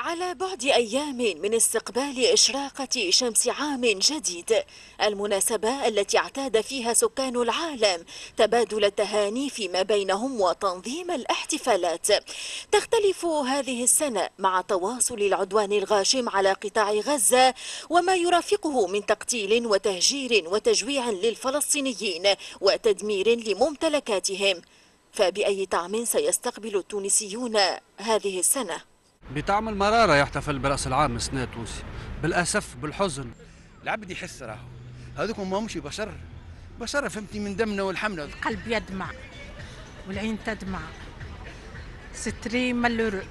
على بعد أيام من استقبال إشراقة شمس عام جديد المناسبة التي اعتاد فيها سكان العالم تبادل التهاني فيما بينهم وتنظيم الاحتفالات تختلف هذه السنة مع تواصل العدوان الغاشم على قطاع غزة وما يرافقه من تقتيل وتهجير وتجويع للفلسطينيين وتدمير لممتلكاتهم فبأي طعم سيستقبل التونسيون هذه السنة؟ بطعم المرارة يحتفل برأس العام السنة التونسي بالأسف بالحزن. العبد يحس راهو. هذوك ما همش بشر بشر فهمتني من دمنا ولحمنا القلب يدمع والعين تدمع. c'est très malheureux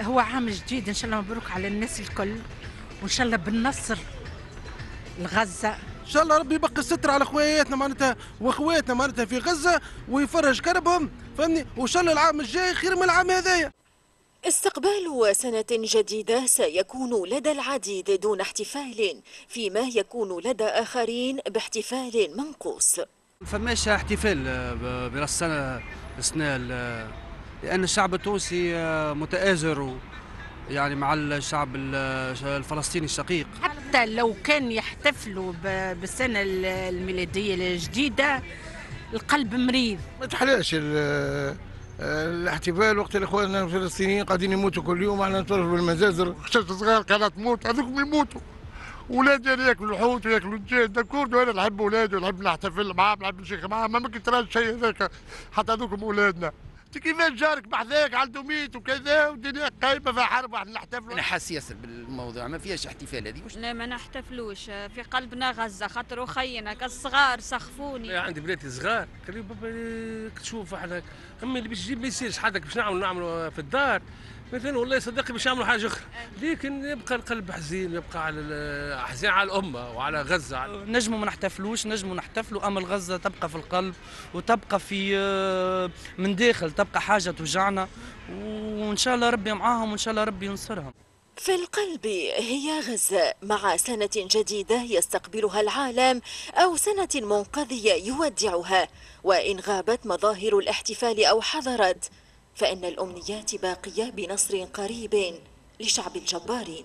هو عام جديد إن شاء الله مبروك على الناس الكل وإن شاء الله بالنصر لغزة. إن شاء الله ربي يبقي الستر على خواتنا معناتها وإخواتنا معناتها في غزة ويفرج كربهم فهمني وإن شاء الله العام الجاي خير من العام هذايا. استقبال سنة جديدة سيكون لدى العديد دون احتفال فيما يكون لدى آخرين باحتفال منقوص. فماش احتفال برأس السنة السنة لأن الشعب التونسي متآزر يعني مع الشعب الفلسطيني الشقيق. حتى لو كان يحتفلوا بالسنة الميلادية الجديدة القلب مريض. ما تحلاش الاحتفال وقت الاخوان الفلسطينيين قاعدين يموتوا كل يوم. على نتفرج بالمجازر خشبة صغار كانت تموت هذوك يموتوا. ولادي أنا ياكلوا الحوت وياكلوا الدجاج دكور أنا نحب اولادي ونحب نحتفل معاهم نحب نشيخ معاهم. ما ترى شيء هذاك حتى هذوكم أولادنا. كيفاش جارك بحذاك عنده ميت وكذا والدنيا قايمة في حرب واحد نحتفلوا؟ أنا حاسس ياسر بالموضوع ما فيهاش احتفال هذه. لا ما نحتفلوش. في قلبنا غزة خاطر خينا كالصغار سخفوني. عندي بناتي صغار. قال لي بابا تشوف إحنا امي اللي باش تجيب ما يصيرش حدك باش نعملوا نعملوا في الدار. مثلا والله صدقني باش يعملوا حاجة أخرى. لكن يبقى القلب حزين يبقى على حزين على الأمة وعلى غزة. نجموا ما نحتفلوش نجموا نحتفلوا أما الغزة تبقى في القلب وتبقى في من داخل تبقى حاجة توجعنا. وإن شاء الله ربي معاهم وإن شاء الله ربي ينصرهم. في القلب هي غزة. مع سنة جديدة يستقبلها العالم أو سنة منقذية يودعها. وإن غابت مظاهر الاحتفال أو حضرت فإن الأمنيات باقية بنصر قريب لشعب الجبارين.